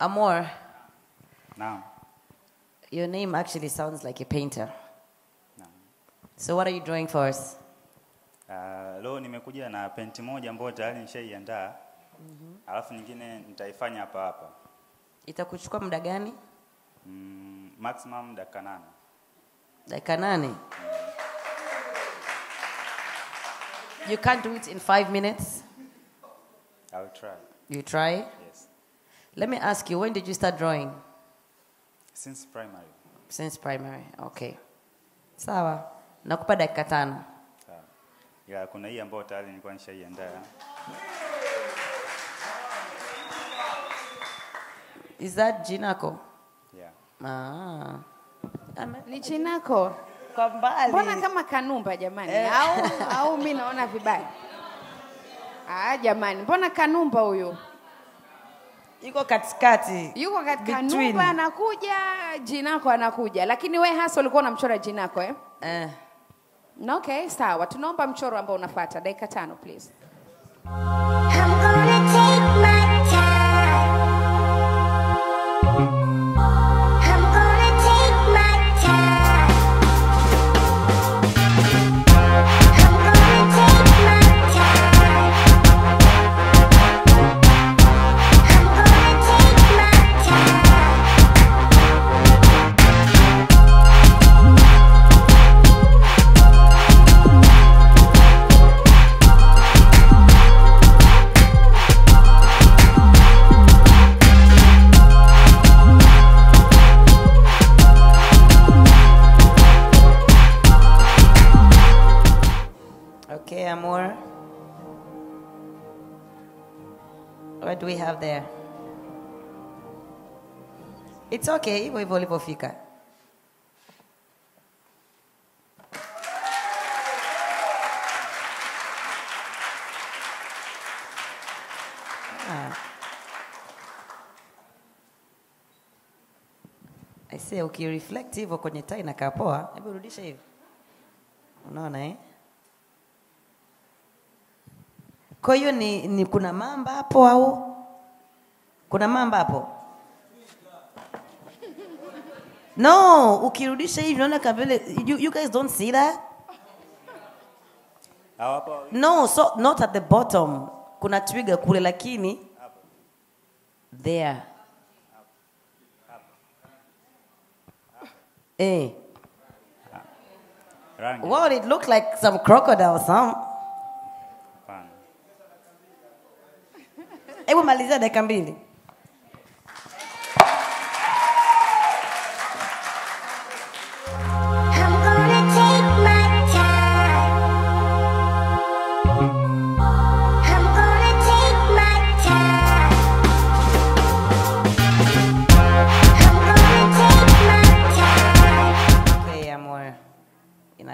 Amor, Naam. your name actually sounds like a painter. Naam. So what are you drawing for us? Uh, leo nimekuja na penti moja ambayo tayari nishaiandaa. Alafu nyingine nitaifanya hapa hapa. Itakuchukua muda gani? Mm, maximum dakika nane. Dakika nane. You can't do it in five minutes. I will try. You try. Let me ask you, when did you start drawing? Since primary. Since primary. Okay. Sawa. Nakupa dakika tano. Sawa. Ila kuna hii ambayo tayari nilikuwa nishaiandaa. Is that Jinako? Yeah. Ah. Ni Jinako? Kwa mbali. Mbona kama kanumba jamani? Eh. Au au mimi naona vibaya? Ah, jamani, mbona kanumba huyu? Iko katikati. Yuko katika Between. numba anakuja, jinako anakuja. Lakini we hasa ulikuwa unamchora jinako eh? Eh. Okay, sawa. Tunaomba mchoro ambao unafuata. Dakika tano please. Have there? It's okay, hivyo hivyo ulivyofika. Ah. I say ukireflect hivyo kwenye tai inakaa poa, hebu rudisha hivi. Unaona eh? Kwa hiyo ni, ni kuna mamba hapo au kuna mamba hapo? No, ukirudisha hivi unaona kavile you, you guys don't see that? No, so not at the bottom. Kuna twiga kule lakini there. Eh. rangi. Well, it looked like some crocodile some. Hebu malizia dakika mbili.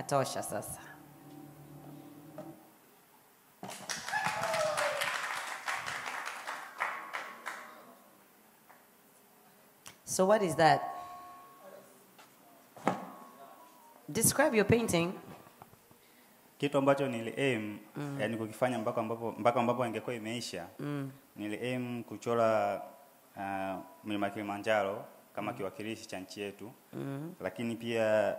Inatosha sasa. So what is that? Describe your painting. Kitu ambacho nili aim yani kukifanya mpaka ambapo mpaka ambapo ingekuwa imeisha nili aim kuchora uh, mlima Kilimanjaro kama kiwakilishi cha nchi yetu lakini pia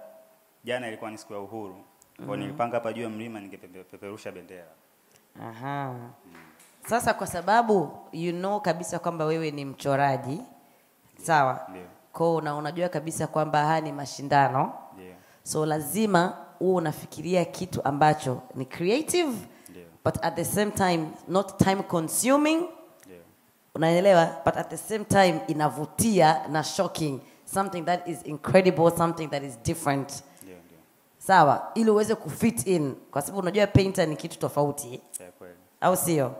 jana ilikuwa ni siku ya uhuru kwa hiyo nilipanga hapa juu ya mlima ningepeperusha bendera Aha. Mm. Sasa kwa sababu you know kabisa kwamba wewe ni mchoraji, yeah. sawa? yeah. Kwa na unajua kabisa kwamba haya ni mashindano. yeah. So lazima u unafikiria kitu ambacho ni creative yeah. but at the same time not time consuming, yeah. unaelewa? But at the same time inavutia na shocking, something that is incredible, something that is different. ndio Sawa, ili uweze kufit in kwa sababu unajua painter ni kitu tofauti, yeah, au sio? yeah.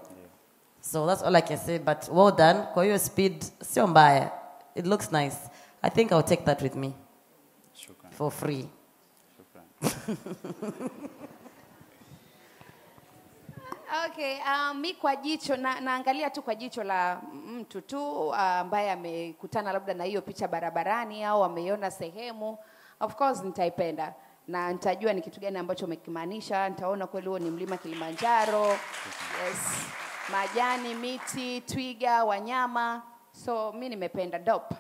So that's all I can say, but well done. Kwa hiyo speed sio mbaya. It looks nice. I think I'll take that with me shukran for free. Okay, um, mi kwa jicho na, naangalia tu kwa jicho la mtu tu ambaye uh, ambaye amekutana labda na hiyo picha barabarani au ameiona sehemu, of course nitaipenda na nitajua ni kitu gani ambacho umekimaanisha. Nitaona kweli huo ni mlima Kilimanjaro. Yes, majani, miti, twiga, wanyama. so mi nimependa dope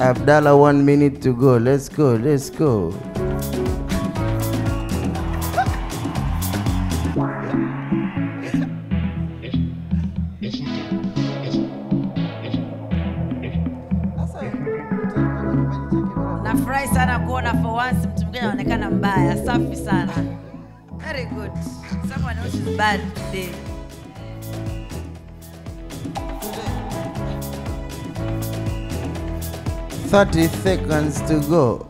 Abdallah, one minute to go. Let's go. Let's go. sana kuona for mtu mbaya safi sana very good someone else is bad today Thirty seconds to go.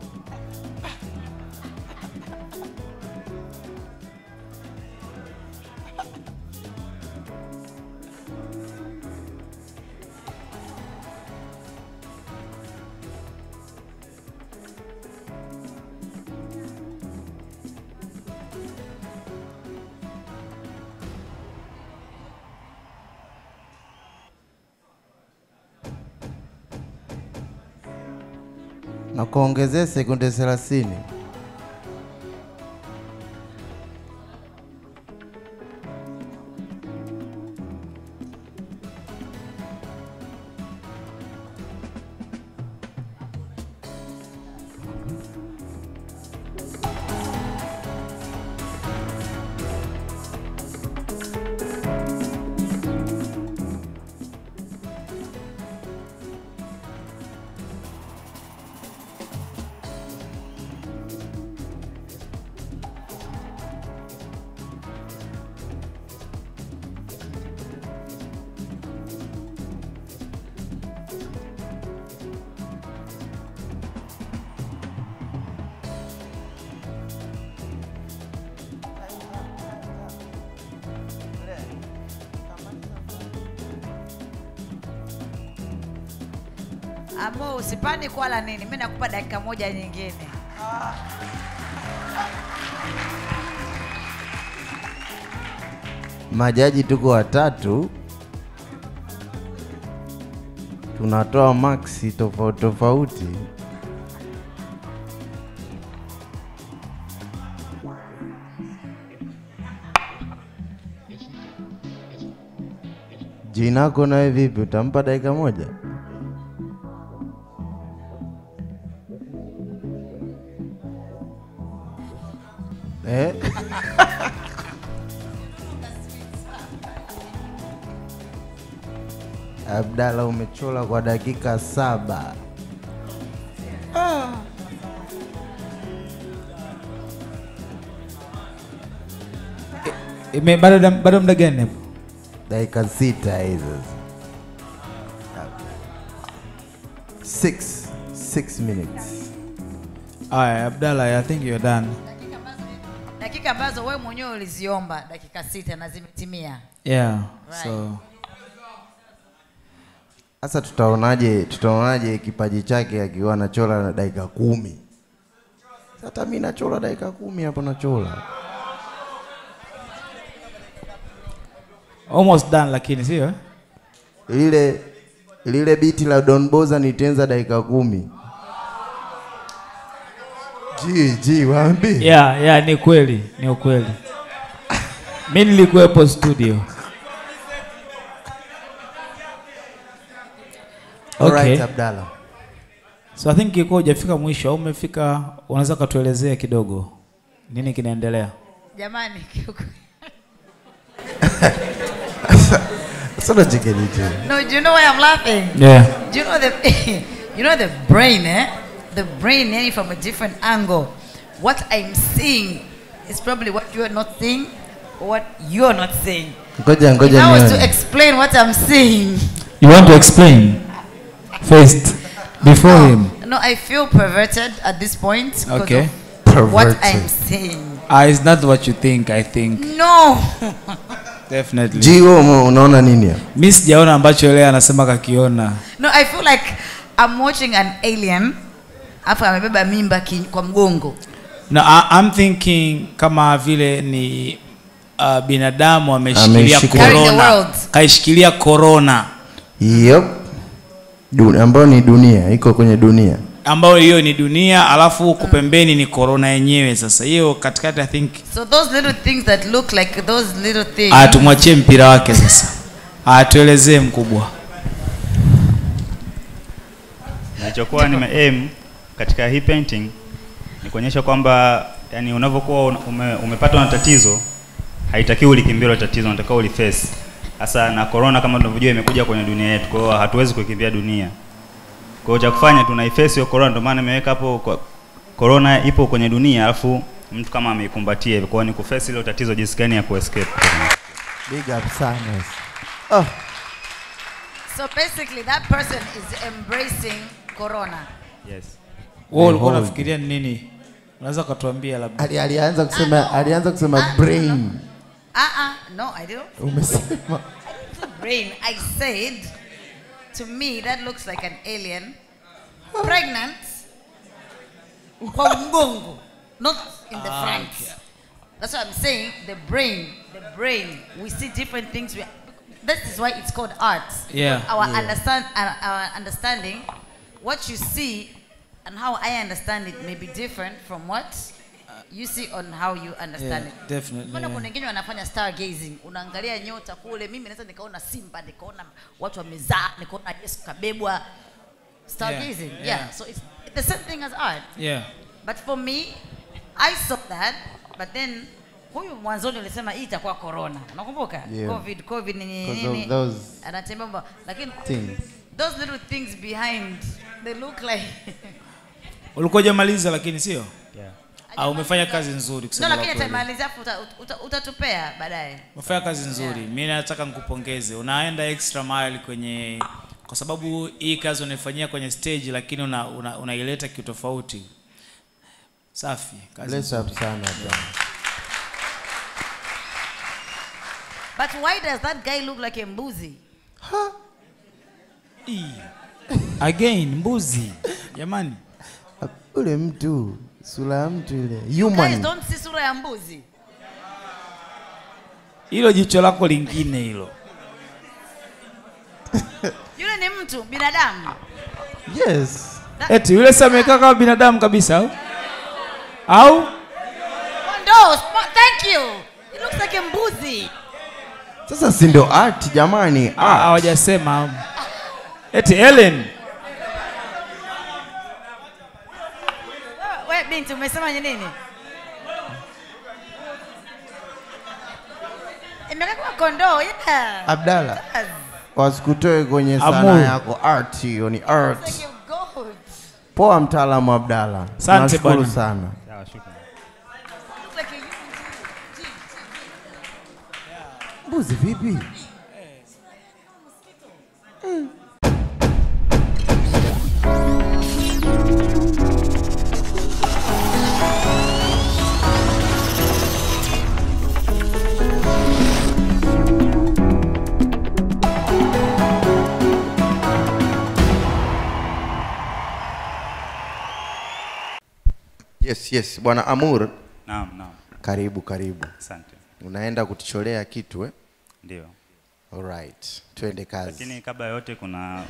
waongezee sekunde 30. ambao usipanic wala nini, mi nakupa dakika moja nyingine. Majaji tuko watatu, tunatoa maxi tofauti tofauti. Jinako nawe vipi, utampa dakika moja? Abdalla umechola kwa dakika saba. Ime- bado bado muda gani hapo? Dakika sita hizo. Six, six minutes. Aya, Abdalla, I think you're done. Dakika ambazo we mwenyewe uliziomba dakika sita na zimetimia. Yeah. Right. So Sasa tutaonaje, tutaonaje kipaji chake akiwa anachora na dakika kumi? Hata mimi nachora dakika kumi hapo nachora. almost done lakini sio? eh? Lile lile biti la Don Boza nitenza dakika kumi. Ji waambie. Yeah, yeah, ni kweli, ni ukweli. Mimi nilikuwepo studio. Okay. Alright, Abdalla. So I think ilikuwa hujafika mwisho au umefika, unaweza ukatuelezea kidogo nini kinaendelea? Jamani, so don't you get it. no, do you know why I'm laughing? Yeah. Do you know the you know the brain, eh? The brain, eh, from a different angle. What I'm seeing is probably what you are not seeing, or what you are not seeing. Ngoja If I was to explain what I'm seeing, You want to explain first before no, him? no, I feel perverted at this point. Okay. Perverted. What I'm saying. Ah, it's not what you think, I think. No. Definitely. Ji wewe ume- unaona nini hapa? Mimi sijaona ambacho yeye anasema kakiona. No, I feel like I'm watching an alien. Afu amebeba mimba kwa mgongo. No, I, I'm thinking kama vile ni uh, binadamu ameshikilia corona. Kaishikilia corona Yep. Du, ambayo ni dunia, iko kwenye dunia. ambayo hiyo ni dunia, alafu huku pembeni ni corona yenyewe. Sasa hiyo katikati, I think So those little things that look like those little things. atumwachie tumwachie mpira wake sasa. atuelezee tuelezee mkubwa. Nilichokuwa nime aim katika hii painting ni kuonyesha kwamba yani unavyokuwa una- ume, umepatwa na tatizo haitakiwi ulikimbia tatizo, unatakiwa uliface. Hasa na corona kama tunavyojua imekuja kwenye dunia yetu, kwa hiyo hatuwezi kuikimbia dunia. Kwa hiyo cha kufanya tunaiface hiyo corona, ndio maana nimeweka hapo corona ipo kwenye dunia, alafu mtu kama ameikumbatia hivyo. Kwa hiyo ni kuface ile tatizo, jinsi gani ya kuescape. Big up sana. Oh, So basically that person is embracing corona. Yes. Wewe ulikuwa unafikiria nini? Unaweza kutuambia labda. alianza kusema alianza kusema brain. Uh-uh. No, I don't. Oh, Umesema Brain. I said, to me, that looks like an alien. Pregnant. Kwa mgongo. Not in the ah, front. That's what I'm saying. The brain. The brain. We see different things. We, this is why it's called art. Yeah. Our understand our, our understanding, what you see and how I understand it may be different from what you see on how you understand Yeah, it. definitely, yeah. kuna wengine wanafanya stargazing, unaangalia nyota kule. Mimi naweza nikaona simba, nikaona watu wamezaa, nikaona Yesu kabebwa. Stargazing, yeah, yeah. So it's the same thing as art. Yeah. But for me, I saw that, but then huyu mwanzoni ulisema hii itakuwa corona. Unakumbuka? Yeah. Covid, covid ni nini? those Anatembea lakini things. those little things behind they look like Ulikuwa hujamaliza lakini sio? Yeah. Ah, umefanya kazi nzuri No, kusema lakini la atamalizia afu uta- uta- utatupea baadaye. Umefanya kazi nzuri. Mimi nataka nikupongeze. Unaenda extra mile kwenye kwa sababu hii kazi unaifanyia kwenye stage lakini una, una, unaileta kitofauti. Safi. Kazi Bless up sana bro. But why does that guy look like a mbuzi? Huh? again mbuzi jamani ule mtu sura ya mtu ile human. Guys, don't see sura ya mbuzi. hilo jicho lako lingine hilo Yule ni mtu, binadamu. yes eti yule sasa amekaa kama binadamu kabisa au au Kondoo. spo- Thank you. It looks like a mbuzi. sasa si ndio art jamani Ah, hawajasema eti Ellen We binti umesema ni nini? Imekaa kama kondoo, yeah. abdala Yes. wasikutoe kwenye sanaa yako art hiyo ni art poa mtaalamu Abdalla. Asante nashukuru sana Mbuzi shukrani. Yes yes bwana amur Naam, naam. karibu karibu Asante. unaenda kutucholea kitu eh? Ndio. Alright, twende kazi. Lakini kabla yote kuna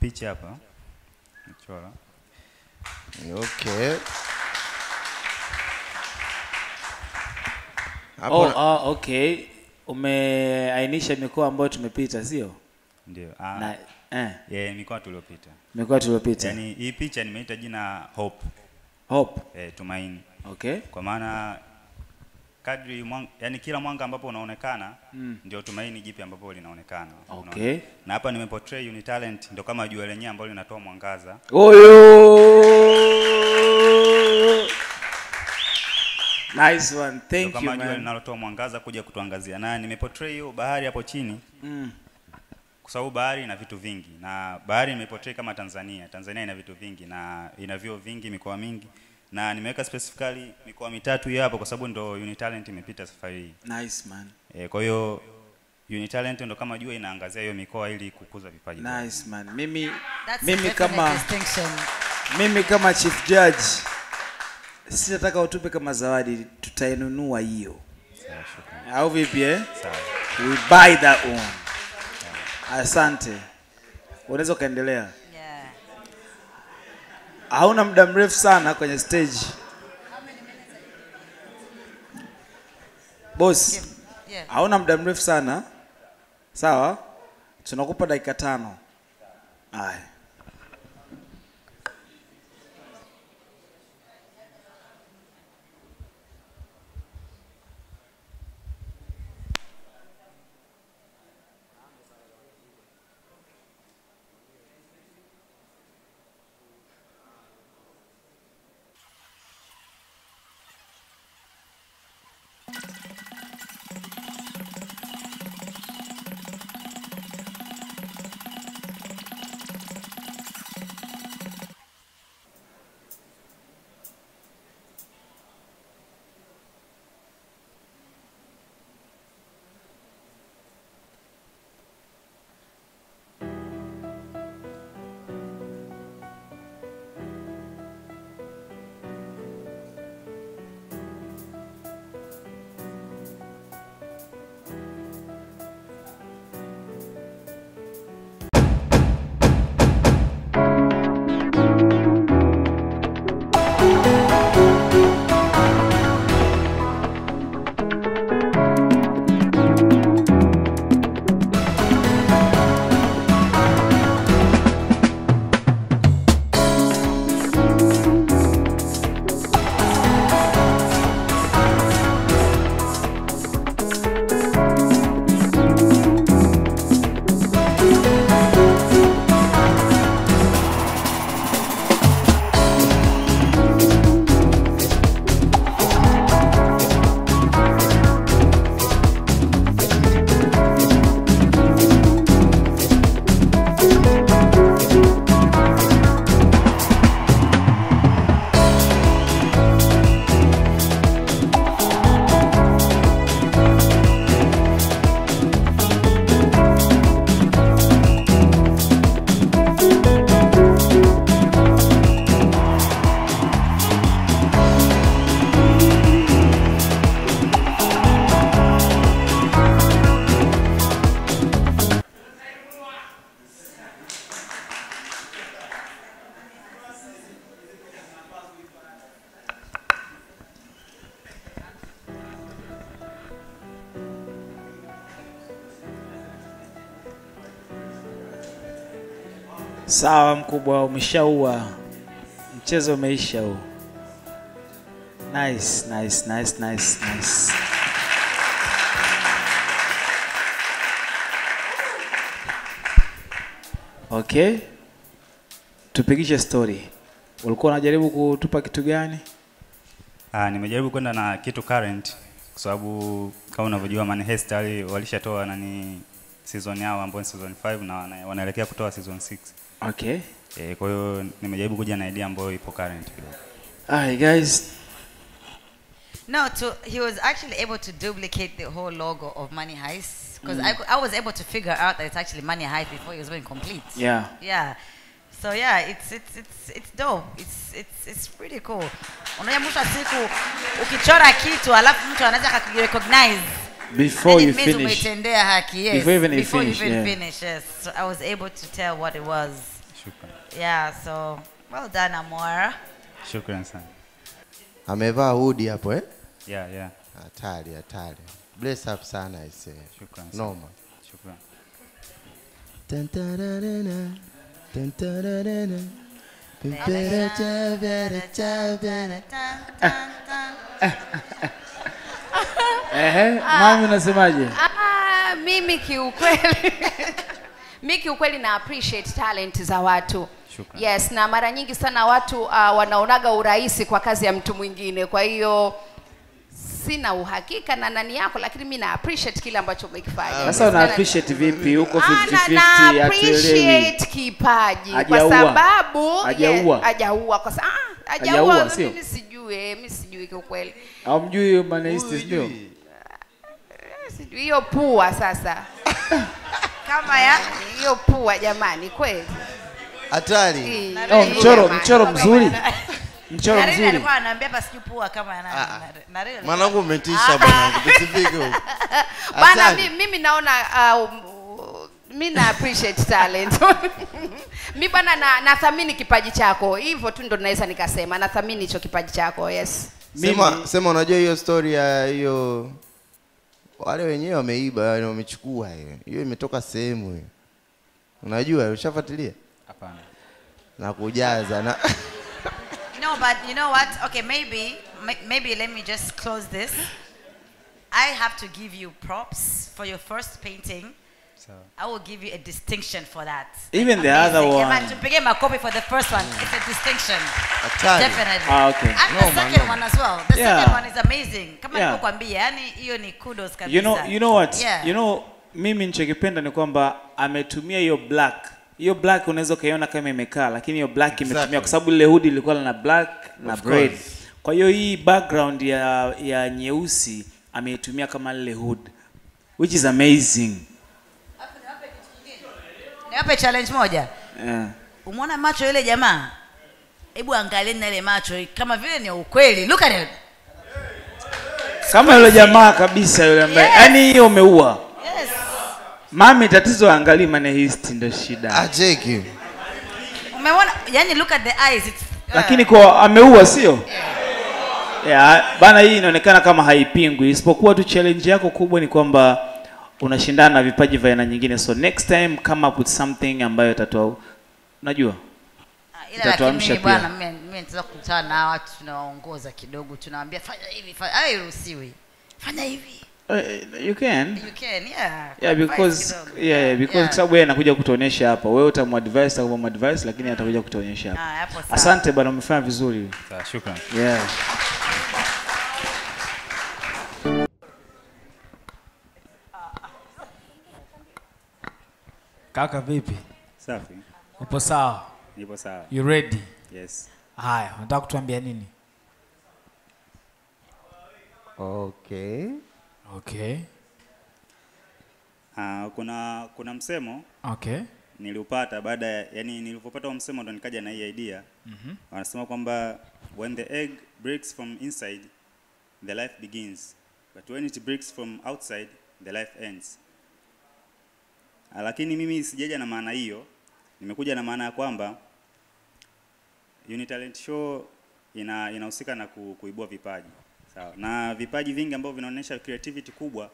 picha hapa. Nichora. Okay. Hapo oh, na- oh, okay umeainisha mikoa ambayo tumepita sio Ndio. Ah, na eh, yeah, mikoa tuliopita. mikoa tuliopita Yaani hii picha nimeita jina Hope, hope E, tumaini. okay Kwa maana kadri mwanga, yani kila mwanga ambapo unaonekana mm. ndio tumaini jipya ambapo linaonekana. Okay. Na hapa nimeportray uni talent ndio kama jua lenyewe ambalo linatoa mwangaza. Oyo. Nice one. Thank you kama jua linalotoa mwangaza kuja kutuangazia. Na nimeportray hiyo bahari hapo chini Mm. Kwa sababu bahari ina vitu vingi na bahari imepotea kama Tanzania. Tanzania ina vitu vingi na ina vyuo vingi, mikoa mingi na nimeweka specifically mikoa mitatu hiyo hapo kwa sababu ndo Unitalent imepita safari hii. Nice man. E, kwa hiyo Unitalent ndo kama jua inaangazia hiyo mikoa ili kukuza vipaji. Nice man. Mimi That's mimi kama distinction. mimi kama chief judge sitataka utupe kama zawadi, tutainunua hiyo Sawa, shukrani. au vipi eh? Sawa. We buy that one. Asante. Unaweza ukaendelea. Yeah. Hauna muda mrefu sana kwenye stage. Boss, Yeah. hauna muda mrefu sana. Sawa? Tunakupa dakika tano. Haya. Sawa mkubwa, umeshaua. Mchezo umeisha huu. Nice, nice, nice, nice, nice. Okay. Tupigishe story. Ulikuwa unajaribu kutupa kitu gani? Ah, nimejaribu kwenda na kitu current kwa sababu kama unavyojua Manchester walishatoa nani season yao ambayo ni season 5 na wanaelekea kutoa season 6. Okay. Eh, kwa hiyo nimejaribu kuja na idea ambayo ipo current kidogo. Hi guys. No, to he was actually able to duplicate the whole logo of Money Heist because mm. I, I was able to figure out that it's actually Money Heist before it was even complete. Yeah. Yeah. So yeah, it's it's it's it's dope. It's it's it's pretty cool. Unajua mwisho wa siku ukichora kitu alafu mtu anaweza akakurecognize Before you finish. haki. Yes. Before even you Before finish, you even yeah. finish. Yes. So I was able to tell what it was. Shukran. Yeah. So well done, Amora. Shukran sana. Amevaa hudi hapo eh? Yeah, yeah. Hatari, hatari. Bless up sana ise. Shukran. Noma. Shukran. Tantararana, tantararana, pimpera chavara chavara. Ehe, mami unasemaje? Ah, mimi kiukweli. Mi kiukweli na appreciate talent za watu. Shukran. yes na mara nyingi sana watu uh, wanaonaga urahisi kwa kazi ya mtu mwingine. Kwa hiyo sina uhakika na nani yako lakini mimi na appreciate kile ambacho umekifanya. Sasa una appreciate vipi? Huko Ah, na- 50-50 na appreciate kipaji. Kwa sababu Hajaua. hajaua. Kwa sababu ah, Hajaua, mimi sijui mimi sijui kwa mimi sijui kiukweli. Hamjui Manchester ndio? Hiyo pua sasa Kama ya hiyo pua jamani kweli Hatari. Oh, mchoro mchoro mzuri. Mchoro mzuri. alikuwa ananiambia hapa sijui pua kama ya nani. Narili alikuwa- Mwanangu umetisha bwana, tusifike huko. bana mimi naona uh, um, mi na appreciate talent mi bwana na nathamini kipaji chako hivyo tu ndo naweza nikasema nathamini hicho kipaji chako yes Sema, sema unajua hiyo story ya hiyo wale wenyewe wameiba, yani wamechukua hiyo. Hiyo imetoka sehemu hiyo. Unajua, ushafuatilia? Hapana. Na kujaza na No, but you know what? Okay, maybe maybe let me just close this. I have to give you props for your first painting. So. I will give you a distinction for that. Even like, the amazing. other one. Tupige makopi for the first one. It's a distinction. Definitely. Ah, okay. And No, the man, second no. one as well. The Yeah. second one is amazing. Kama Yeah. nilivyokuambia, yani hiyo ni kudos kabisa. You know, you know what? Yeah. You know mimi nichokipenda ni kwamba ametumia hiyo black. Hiyo black unaweza ukaiona kama imekaa lakini hiyo black Exactly. imetumia kwa sababu lile hoodie ilikuwa na black na Of na course. Kwa hiyo hii background ya ya nyeusi ameitumia kama lile hood which is amazing. Niwape challenge moja. Yeah. Umeona macho yule jamaa? Hebu angalieni na ile macho kama vile ni ukweli. Look at it. Kama yule jamaa kabisa yule ambaye Yes. yani hiyo umeua. Yes. Mami tatizo angalii manehisti ndio shida. ajeki Umeona? Yani look at the eyes. It's, uh, lakini kwa ameua sio yeah, bana hii inaonekana kama haipingwi isipokuwa tu challenge yako kubwa ni kwamba unashindana na vipaji vya aina nyingine so next time come up with something ambayo itatoa unajua Ah, ila Itatuamsha lakini pia. bwana mimi mimi nataka kukutana na watu tunawaongoza kidogo tunawaambia fanya hivi fanya hairuhusiwi fanya hivi. Uh, you can. You can yeah. Yeah because yeah, yeah because Yeah. sababu yeye anakuja kutuonyesha hapa. Wewe utamadvise au advice lakini atakuja kutuonyesha hapa. Ah, hapo asante bwana umefanya vizuri. Sawa, shukrani yeah. Kaka vipi? Safi. Upo sawa? Nipo sawa. You ready? Yes. Haya, unataka kutuambia nini? Okay. Okay. Ah, kuna kuna msemo Okay. niliupata baada ya yani nilipopata msemo ndo nikaja na hii idea. Mhm. Wanasema kwamba when the egg breaks from inside the life begins but when it breaks from outside the life ends. Uh, Lakini mimi sijaja na maana hiyo. Nimekuja na maana ya kwamba Uni Talent Show ina inahusika na ku, kuibua vipaji. Sawa. Na vipaji vingi ambavyo vinaonyesha creativity kubwa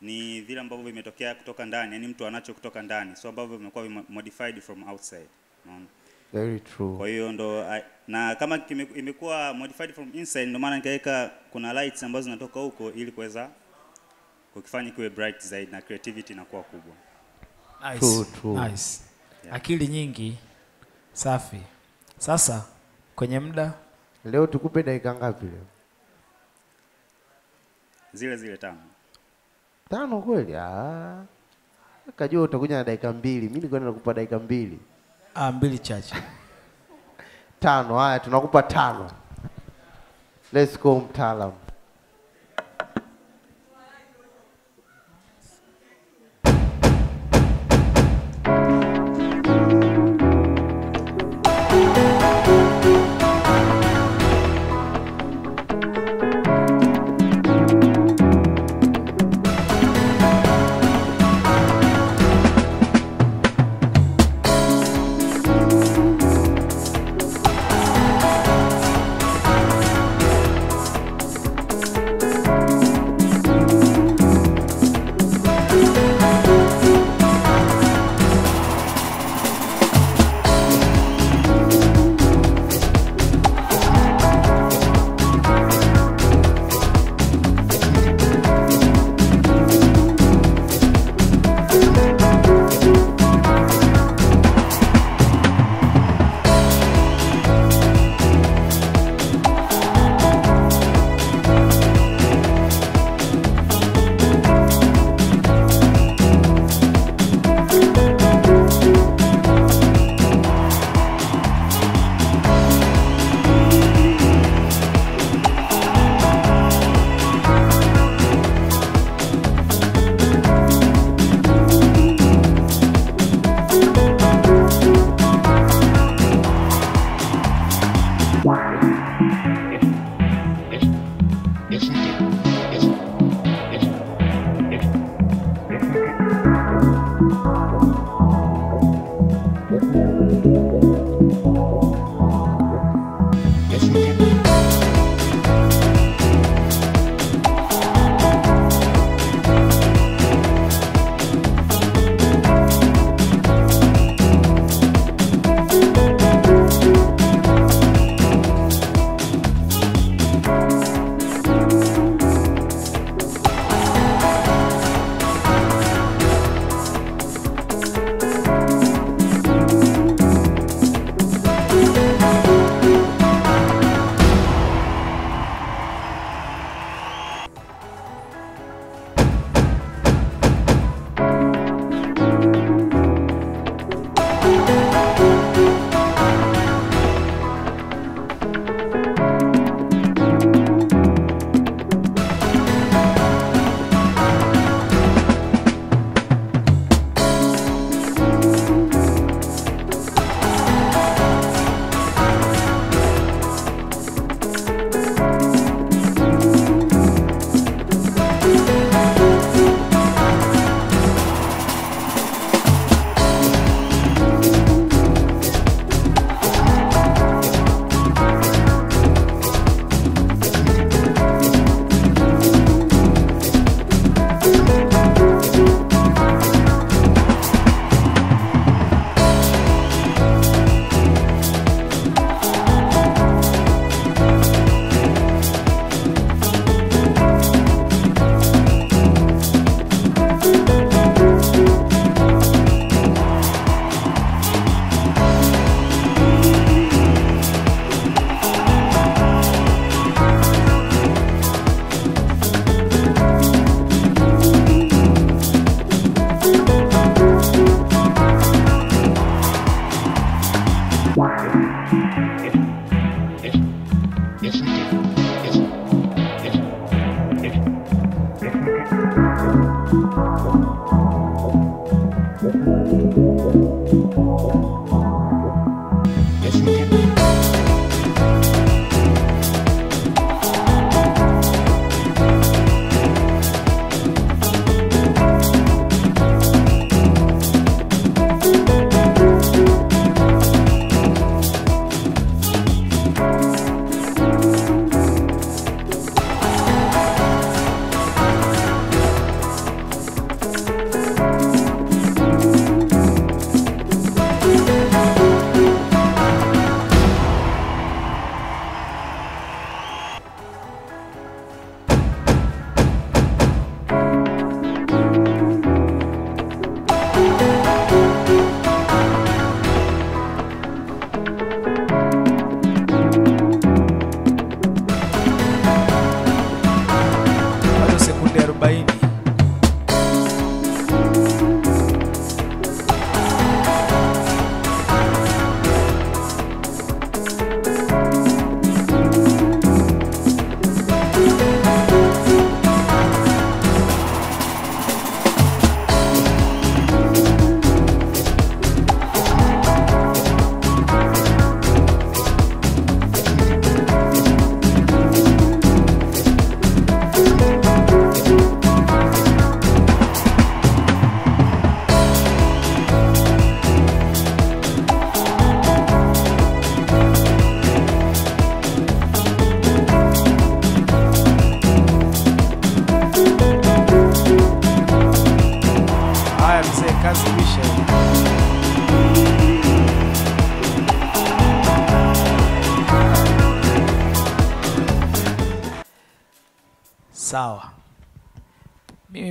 ni vile ambavyo vimetokea kutoka ndani, yani mtu anacho kutoka ndani, so ambavyo vimekuwa vime- modified from outside. Unaona? Very true. Kwa hiyo ndo na kama imekuwa modified from inside, ndio maana nikaweka kuna lights ambazo zinatoka huko ili kuweza kukifanya kiwe bright zaidi na creativity inakuwa kubwa. Nice. True, true. Nice. Yeah. Akili nyingi. Safi. Sasa kwenye muda Leo tukupe dakika ngapi leo? Zile zile tano. Tano kweli? Ah. Kajua utakuja na dakika mbili. Mimi nilikuwa nakupa dakika mbili. ah, mbili chache. Tano. Haya, tunakupa tano. Let's go mtaalam.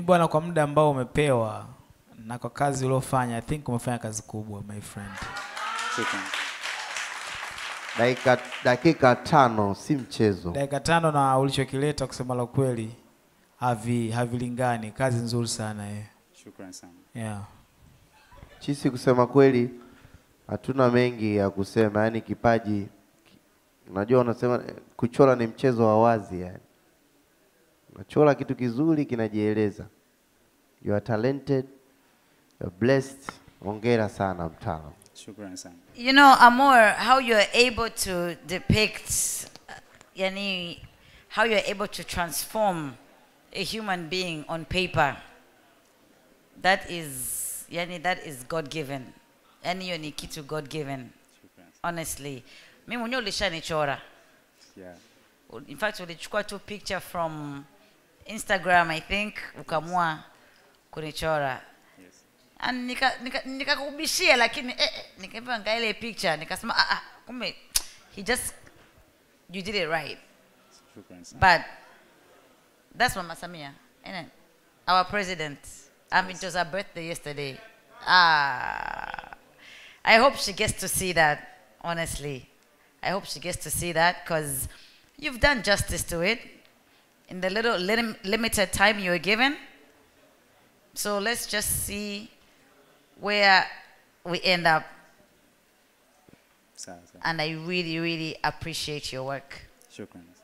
Bwana kwa muda ambao umepewa na kwa kazi uliofanya i think umefanya kazi kubwa my friend. Dakika dakika tano si mchezo. Dakika tano na ulichokileta kusema la kweli havi havilingani. Kazi nzuri sana eh. Shukrani sana. yeah. chisi kusema kweli hatuna mengi ya kusema. Yani kipaji ki- unajua unasema kuchora ni mchezo wa wazi yani unachora kitu kizuri kinajieleza you are talented you are blessed ongera sana mtaalam Shukrani sana. You know, Amor, how you are able to depict, uh, yani, how you are able to transform a human being on paper. That is, yani, that is God given. Yani, hiyo ni kitu God given. Honestly, mimi mwenyewe ulishanichora. Yeah. In fact, ulichukua tu picture from Instagram, I think, ukamua kunichora. Yes. And nika- nika- nikakubishia lakini eh, eh, ile picture nikasema ah, ah, kumbe he just you did it right. But that's mama samia isn't it? our president. I mean it was her birthday yesterday. Ah i hope she gets to see that honestly. I hope she gets to see that because you've done justice to it. In the little lim- limited time you were given so let's just see where we end up. And i really really appreciate your work. Shukrani.